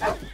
Mm-hmm.